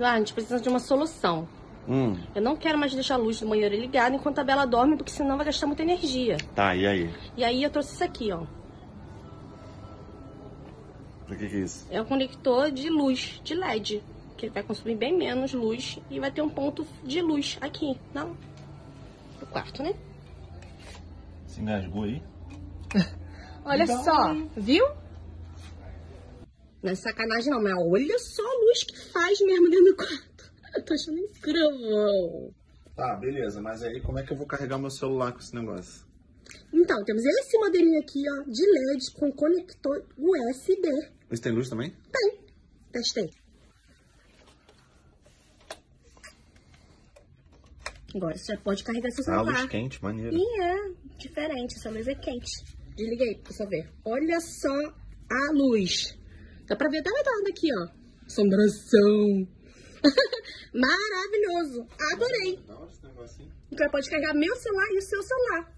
Ah, a gente precisa de uma solução. Hum, Eu não quero mais deixar a luz do banheiro ligada enquanto a Bela dorme, porque senão vai gastar muita energia. tá, e aí? E aí eu trouxe isso aqui, ó. O que, que é isso? É um conector de luz, de LED. Que ele vai consumir bem menos luz e vai ter um ponto de luz aqui, não? No quarto, né? Se engasgou aí? Olha só, viu? Não é sacanagem não, mas olha só a luz que faz mesmo dentro do quarto. Eu tô achando incrível. Tá, beleza, mas aí como é que eu vou carregar meu celular com esse negócio? Então, temos esse modelinho aqui, ó, de LED com conector USB. Esse tem luz também? Tem. Testei. Agora você já pode carregar seu Ah, celular. luz quente, maneiro. E é diferente, essa luz é quente. Desliguei pra você ver. Olha só a luz. Dá pra ver até o retorno aqui, ó. Assombração. Maravilhoso. Adorei. Então pode carregar meu celular e o seu celular.